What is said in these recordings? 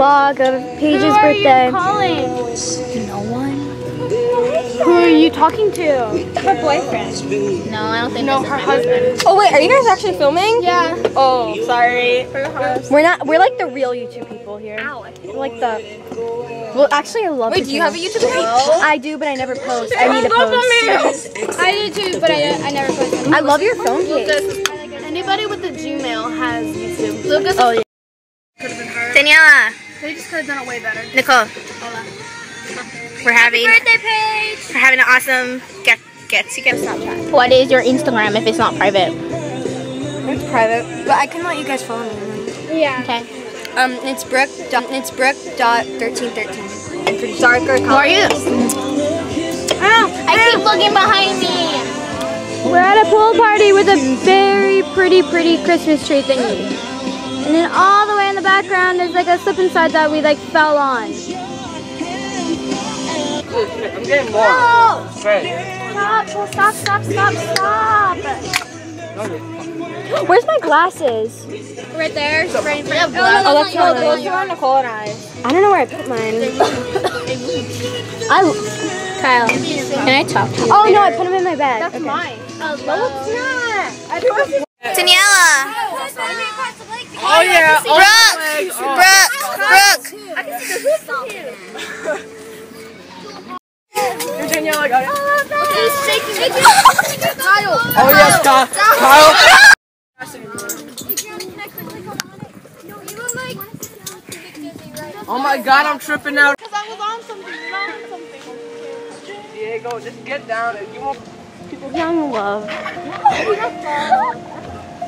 Vlog of Paige's birthday. calling? No one. Who are you talking to? Her boyfriend. No, I don't think No, her is husband. Oh wait, are you guys actually filming? Yeah. Oh, sorry. We're not. We're like the real YouTube people here. We're like the. Well, actually, I love. Wait, do you have a YouTube page? I do, but I never post. I need to post. I did too, but I, I never post. them. I love your phone case. Anybody with a Gmail has YouTube. Lucas, Oh yeah. could have been her. Daniella, They just could have done it way better. Nicole, we're having Birthday page. we're having an awesome get get together Snapchat. What is your Instagram if it's not private? It's private, but I can let you guys follow me. Yeah. Okay. Um, it's Brooke. Dot, it's Brooke. Dot thirteen thirteen. Darker color. Who are you? I keep looking behind me. We're at a pool party with a very pretty, pretty Christmas tree thingy. And then all the way in the background is like a slip and slide that we like fell on. I'm getting more. No! Stop, stop, stop, stop, stop. Where's my glasses? Right there. Right in front. Oh, that's not those are Nicole and I. I don't know where I put mine. I. Kyle, can I talk to you? Oh no, I put them in my bag. That's okay. mine. Oh, no, it's not. I put them. Daniella, oh, Oh, oh yeah. Oh, Brooke, Brooke, oh. Brooke. You're Daniella got it. Kyle. Oh yes, Kyle. Kyle. Oh my God, I'm tripping out. Because I was on something. You're on something. Diego, just get down and you won't. Young love.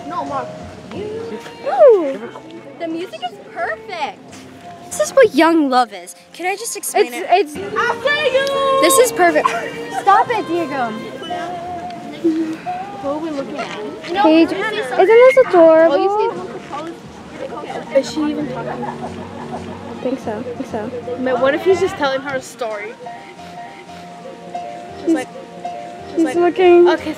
No, Marc. The music is perfect. This is what young love is. Can I just explain it? It's. It's. This is perfect. Stop it, Diego. Who are we looking at? Isn't this adorable? Oh, you see the one proposed? Is she even talking? I think so. I think so. But what if he's just telling her a story? She's like, He's looking. okay.